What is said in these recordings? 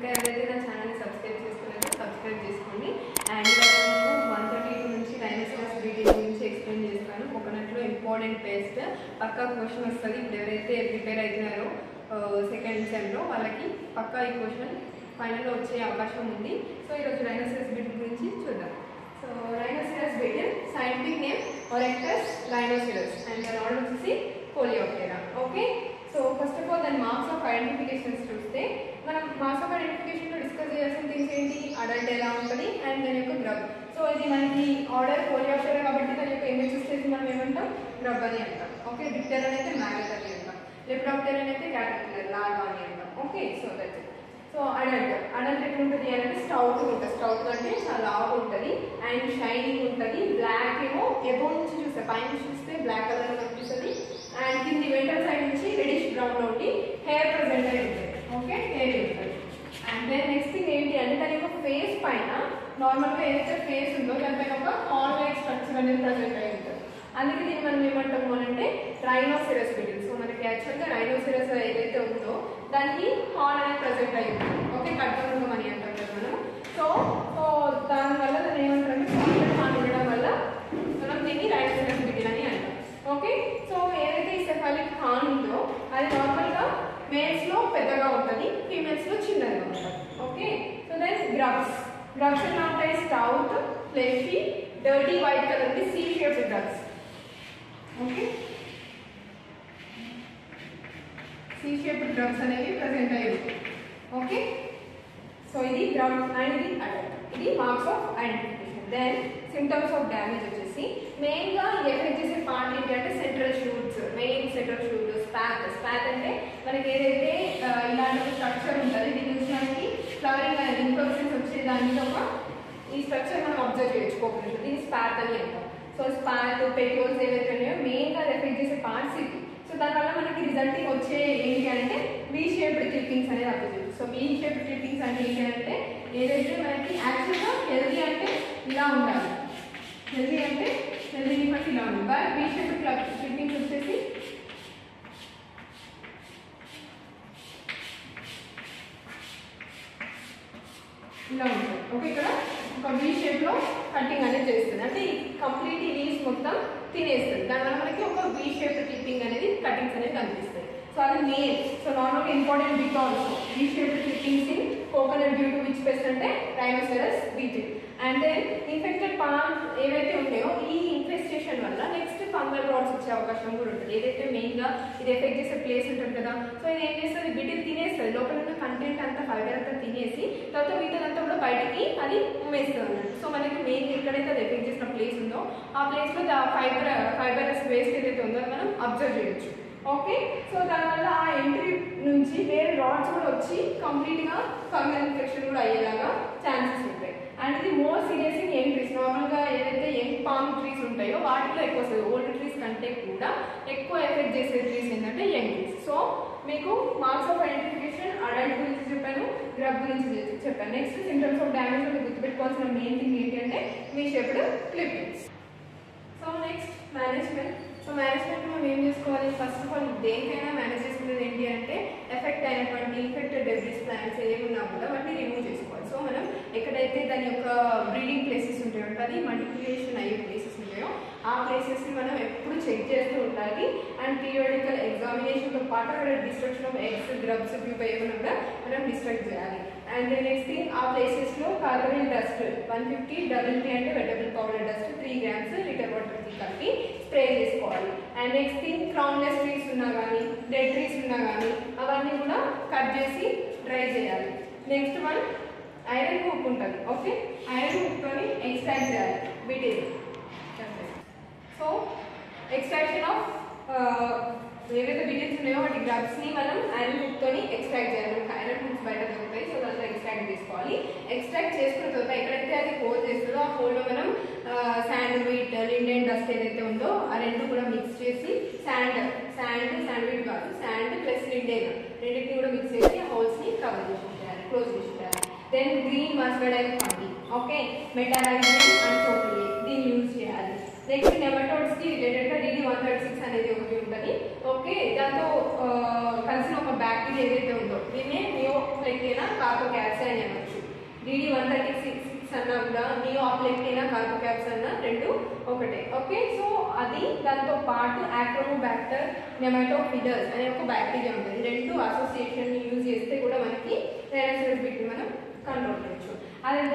ఇంకా ఎవరైతే నా ఛానల్ని సబ్స్క్రైబ్ చేసుకున్నారో సబ్స్క్రైబ్ చేసుకోండి. అండ్ నేను వన్ థర్టీ టూ నుంచి డైనోసార్స్ బ్రీడింగ్ గురించి ఎక్స్ప్లెయిన్ చేస్తాను. కోకోనట్లో ఇంపార్టెంట్ పేస్ట్ పక్కా క్వశ్చన్ వస్తుంది. ఇప్పుడు ఎవరైతే ప్రిపేర్ అవుతున్నారో సెకండ్ సెమ్లో వాళ్ళకి పక్కా ఈ క్వశ్చన్ ఫైనల్లో వచ్చే అవకాశం ఉంది. సో ఈరోజు డైనోసార్స్ బ్రీడింగ్ గురించి చూద్దాం. So rhinoceros beetle scientific name Oryctes rhinoceros and దాని ఆర్డర్ వచ్చేసి పోలియోప్టెరా okay so first of all దాని మార్క్స్ ఆఫ్ ఐడెంటిఫికేషన్స్ చూస్తే మనం మార్క్స్ ఆఫ్ ఐడెంటిఫికేషన్లో డిస్కస్ చేయాల్సిన థింగ్స్ ఏంటి? అడల్ట్ ఎలా ఉంటుంది? అండ్ దాని యొక్క గ్రబ్ సో ఇది మనకి ఆర్డర్ పోలియోప్టెరా కాబట్టి దాని యొక్క ఇమేజ్ చేసి మనం ఏమంటాం? గ్రబ్ అని అంటాం. ఓకే డిప్టర్ అని అయితే అని అంటాం. లెప్టాప్టర్ అని అయితే క్యాటర్పిల్లర్ లాగా అని అంటాం. Okay so that so adult adult ఎట్లా ఉంటుంది అంటే స్టౌట్ ఉంటుంది. స్టౌట్ అంటే చాలా లావు ఉంటుంది. అండ్ షైనింగ్ ఉంటుంది. బ్లాక్ ఏమో ఎబో నుంచి చూస్తే పైన చూస్తే బ్లాక్ కలర్ కనిపిస్తుంది. అండ్ కింది వెంటర్ సైడ్ నుంచి లో ఉండి హెయిర్ ప్రెజెంట్ అయి ఉంటుంది ఓకే హెయిర్ ఉంటుంది అండ్ దెన్ నెక్స్ట్ థింగ్ ఏంటి అంటే దాని యొక్క ఫేస్ పైన నార్మల్గా ఏదైతే ఫేస్ ఉందో దానిపైన ఒక హాల్ లైక్ స్ట్రక్చర్ అనేది ప్రజెంట్ అయి ఉంటుంది. అందుకే దీన్ని మనం ఏమంటాము అని అంటే రైనోసిరస్ బిల్డింగ్ సో మనకి యాక్చువల్గా రైనోసిరస్ ఏదైతే ఉందో దానికి హార్న్ అనేది ప్రజెంట్ అయ్యి ఉంటుంది ఓకే కట్టడం అని అంటాం కదా మనం సో సో దానివల్ల దాన్ని ఏమంటారంటే కాన్ఫిడెంట్ హార్న్ ఉండడం వల్ల మనం దీన్ని రైనోసిరస్ బిడిల్ అని అంటాం ఓకే సో ఏదైతే ఈ సెఫాలిక్ హార్న్ ఉందో అది నార్మల్గా మేల్స్లో పెద్దగా ఉంటుంది. ఫీమేల్స్లో చిన్నగా ఉంటుంది. Okay so then grubs grubs ఎలా ఉంటాయి స్టౌట్ ఫ్లెషీ డర్టీ వైట్ కలర్ది C shaped grubs okay C shaped grubs అనేవి ప్రజెంట్ అయ్యి ఉంటాయి ఓకే సో ఇది డ్రగ్ అండ్ ఇది అడల్ట్ ఇది marks of identification then symptoms of damage వచ్చేసి మెయిన్గా ఎఫెక్ట్ చేసే పార్ట్ ఏంటి అంటే central shoots main shoot spathe spathe అంటే మనకి ఏదైతే ఇలాంటి ఇలాంటి స్ట్రక్చర్ ఉంటుంది దీని నుంచి మనకి ఫ్లవరింగ్ అనేది ఇన్ఫెక్షన్స్ వచ్చే దాని ఒక ఈ స్ట్రక్చర్ మనం అబ్జర్వ్ చేయొచ్చు కోకోనట్ దీన్ని అని అంటాం. సో స్పాత్ పెట్రోల్స్ ఏవైతే ఉన్నాయో మెయిన్గా ఎఫెక్ట్ చేసే పార్ట్స్ ఇవి. సో దానివల్ల మనకి రిజల్టింగ్ వచ్చే ఏంటి అంటే వీ షేప్డ్ క్లిప్పింగ్స్ అనేది observe so V shaped clippings అంటే ఏంటి అంటే ఏదైతే మనకి యాక్చువల్గా హెల్దీ అంటే ఇలా ఉండాలి. హెల్దీ అంటే హెల్దీ బట్టి ఇలా ఉంది బట్ వీ షేప్డ్ క్లిప్పింగ్స్ వచ్చేసి ఇలా ఉంటుంది. ఓకే ఇక్కడ ఒక వీ షేప్లో కటింగ్ అనేది చేస్తుంది. అంటే ఈ కంప్లీట్ ఈ లీవ్స్ మొత్తం తినేస్తుంది. దానివల్ల మనకి ఒక వీ షేప్ క్లిప్పింగ్ అనేది కటింగ్స్ అనేది కనిపిస్తాయి సో అది main so normal important bit also V shape clippings in coconut due to which pest అంటే rhinoceros beetle and then infected palms ఏవైతే ఉంటాయో ఈ ఇన్ఫెస్టేషన్ వల్ల నెక్స్ట్ ఫంగల్ రాడ్స్ వచ్చే అవకాశం కూడా ఉంటుంది. ఏదైతే మెయిన్గా ఇది ఎఫెక్ట్ చేసే ప్లేస్ ఉంటుంది కదా సో ఇది ఏం చేస్తుంది? బిడ్డలు తినేస్తుంది. లోపల ఉన్న కంటెంట్ అంతా ఫైబర్ అంతా తినేసి తర్వాత మిగతాదంతా కూడా బయటికి అది ఉమ్మేస్తుంది సో మనకి మెయిన్ ఎక్కడైతే అది ఎఫెక్ట్ చేసిన ప్లేస్ ఉందో ఆ ప్లేస్లో ఫైబర్ ఫైబరస్ వేస్ట్ ఏదైతే ఉందో మనం అబ్జర్వ్ చేయొచ్చు. ఓకే సో దానివల్ల ఆ ఎంట్రీ నుంచి వేరే రాడ్స్ కూడా వచ్చి కంప్లీట్గా ఫంగల్ ఇన్ఫెక్షన్ కూడా అయ్యేలాగా ఛాన్సెస్ ఉంటాయి. అండ్ ఇది more serious in young trees నార్మల్గా ఏదైతే యంగ్ పామ్ ట్రీస్ ఉంటాయో వాటిలో ఎక్కువ వస్తుంది ఓల్డ్ ట్రీస్ కంటే కూడా ఎక్కువ ఎఫెక్ట్ చేసే ట్రీస్ ఏంటంటే యంగ్ ట్రీస్ సో మీకు మార్క్స్ ఆఫ్ ఐడెంటిఫికేషన్ అడల్ట్ గురించి చెప్పాను గ్రబ్ గురించి చెప్పాను. నెక్స్ట్ సిమ్టమ్స్ ఆఫ్ డ్యామేజ్ అంటే గుర్తుపెట్టుకోవాల్సిన మెయిన్ థింగ్ ఏంటంటే V shaped clippings so next management so management మనం ఏం చేసుకోవాలి? ఫస్ట్ ఆఫ్ ఆల్ దేనికైనా మేనేజ్ చేసుకునేది ఏంటి అంటే ఎఫెక్ట్ అయినటువంటి ఇన్ఫెక్టెడ్ డెబ్రీస్ ప్లాన్స్ ఏమున్నా కూడా వాటిని రిమూవ్ చేసుకోవాలి. ఎక్కడైతే దాని యొక్క బ్రీడింగ్ ప్లేసెస్ ఉంటాయో అది మల్టిప్లికేషన్ అయ్యే ప్లేసెస్ ఉంటాయో ఆ ప్లేసెస్ని మనం ఎప్పుడు చెక్ చేస్తూ ఉండాలి. అండ్ పీరియాడికల్ ఎగ్జామినేషన్తో పాటు అక్కడ destruction of eggs grubs pupae కూడా మనం డిస్ట్రక్ట్ చేయాలి. అండ్ నెక్స్ట్ థింగ్ ఆ ప్లేసెస్లో carbon dust one fifty double T అంటే wettable powder dust three grams litre వాటర్కి కలిపి స్ప్రే చేసుకోవాలి. And next thing crownless trees ఉన్నా కానీ డెడ్ ట్రీస్ ఉన్నా కానీ అవన్నీ కూడా కట్ చేసి డ్రై చేయాలి. నెక్స్ట్ వన్ ఐరన్ హుక్ ఉంటుంది. ఓకే? ఐరన్ హుక్తోని ఎక్స్ట్రాక్ట్ చేయాలి. బిటీస్ సో ఎక్స్ట్రాక్షన్ ఆఫ్ ఏవైతే బిజినెస్ ఉన్నాయో వాటి గ్రబ్స్ని మనం ఐరన్ హుక్తోని ఎక్స్ట్రాక్ట్ చేయాలి. మనకి ఐరన్ హుక్స్ బయట దొరుకుతాయి. సో దాంట్లో ఎక్స్ట్రాక్ట్ చేసుకోవాలి ఎక్స్ట్రాక్ట్ చేసుకున్న తర్వాత ఎక్కడైతే అది హోల్ చేస్తుందో ఆ హోల్ మనం శాండ్ వీట్ లిండెన్ డస్ట్ ఏదైతే ఉందో ఆ రెండు కూడా మిక్స్ చేసి శాండ్ శాండ్ శాండ్ వీట్ కాదు శాండ్ ప్లస్ లిండెన్ రెండింటిని కూడా మిక్స్ చేసి హోల్స్ని కవర్ చేసి చేయాలి క్లోజ్ చేసి then green mustard fungi okay మెటాలైజన్ and దీన్ని యూజ్ చేయాలి next నెమటోడ్స్కి related DD one thirty six అనేది ఒకటి ఉంటుంది. ఓకే దాంతో కలిసిన ఒక బ్యాక్టీరియా ఏదైతే ఉందో దీన్నే నియోప్లెక్టేనా కార్బో క్యాప్స్ అని అనొచ్చు. డిడి వన్ థర్టీ సిక్స్ అన్నా కూడా నియో ఆప్లెక్ట్ అయినా కార్బో క్యాప్స్ అన్నా రెండు ఒకటే. ఓకే సో అది దాంతో పాటు యాక్రోమోబాక్టర్ నెమాటోఫిడస్ అనే ఒక బ్యాక్టీరియా ఉంటుంది రెండు అసోసియేషన్ యూజ్ చేస్తే కూడా మనకి రైనోసిరస్ మనం కంట్రోల్ చేయొచ్చు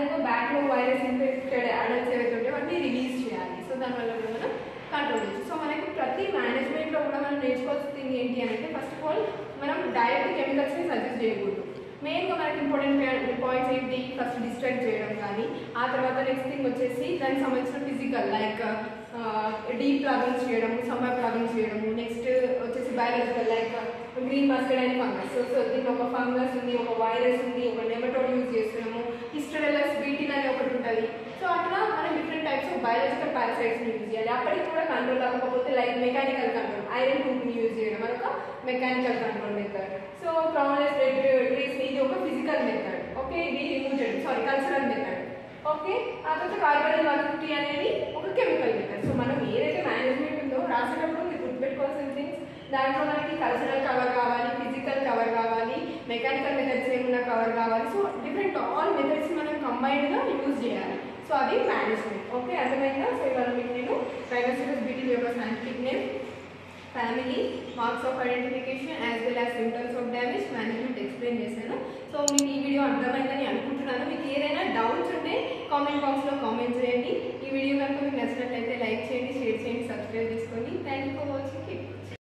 అదేవిధంగా బ్యాక్లో వైరస్ ఇన్ఫెక్టెడ్ అడల్ట్స్ ఏవైతే ఉంటాయో వాటిని రిలీజ్ చేయాలి. సో దానివల్ల కూడా మనం కంట్రోల్ చేయొచ్చు. సో మనకి ప్రతి మేనేజ్మెంట్లో కూడా మనం నేర్చుకోవాల్సిన థింగ్ ఏంటి అంటే ఫస్ట్ ఆఫ్ ఆల్ మనం డైరెక్ట్ కెమికల్స్ని సజెస్ట్ చేయకూడదు. మెయిన్గా మనకి ఇంపార్టెంట్ పాయింట్స్ ఏంటి? ఫస్ట్ డిస్ట్రాక్ట్ చేయడం కానీ ఆ తర్వాత నెక్స్ట్ థింగ్ వచ్చేసి దానికి సంబంధించిన ఫిజికల్ లైక్ డీప్ ప్లాగింగ్ చేయడము సమ్మర్ ప్లాగింగ్ చేయడము నెక్స్ట్ వచ్చేసి biological like uh, green mustard and fungus so so దీంట్లో ఒక ఫంగస్ ఉంది ఒక వైరస్ ఉంది ఒక నెమటోడ్ యూజ్ చేస్తున్నాము. హిస్టోరెలస్ బీటిన్ అని ఒకటి ఉంటుంది. సో అట్లా మనం different types of biological parasites use చేయాలి. అప్పటికి కూడా కంట్రోల్ అవ్వకపోతే లైక్ మెకానికల్ కంట్రోల్ ఐరన్ టూబ్ని యూజ్ చేయడం అదొక mechanical control method so crownless రెగ్యులేటరీస్ ఇది ఒక ఫిజికల్ మెథడ్ ఓకే ఇది రిమూవ్ చేయడం సారీ కల్చరల్ మెథడ్ ఓకే ఆ తర్వాత కార్బన్ వన్ ఫిఫ్టీ అనేది ఒక కెమికల్ మెథడ్ సో మనం ఏదైతే మేనేజ్మెంట్ ఉందో రాసేటప్పుడు మీరు గుర్తుపెట్టుకోవాల్సిన థింగ్స్ దాంట్లో మనకి కల్చరల్ కవర్ కావాలి ఫిజికల్ కవర్ కావాలి మెకానికల్ మెథడ్స్ ఏమన్నా కవర్ కావాలి. సో డిఫరెంట్ ఆల్ మెథడ్స్ మనం కంబైన్డ్గా యూజ్ చేయాలి. సో అది మేనేజ్మెంట్ ఓకే అర్థమైందా? సో ఇవాళ మీకు నేను రైనోసిరస్ బీటీ యొక్క scientific name family marks of identification as well as symptoms of damage management explain చేశాను. సో మీకు ఈ వీడియో అర్థమైందని అనుకుంటున్నాను. మీకు ఏదైనా డౌట్స్ ఉంటే కామెంట్ బాక్స్లో కామెంట్ చేయండి. ఈ వీడియో కనుక మీకు నచ్చినట్లయితే లైక్ చేయండి షేర్ చేయండి సబ్స్క్రైబ్ చేసుకోండి. Thank you for watching